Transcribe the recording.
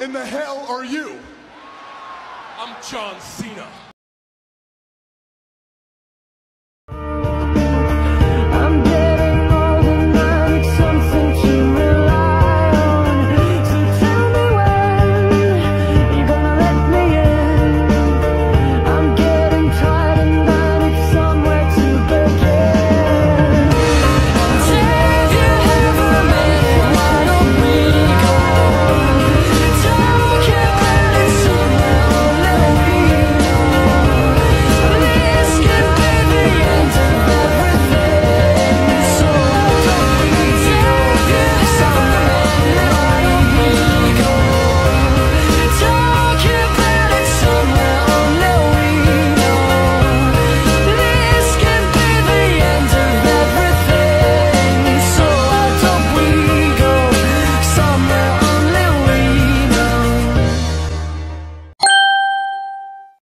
in the hell are you? I'm John Cena.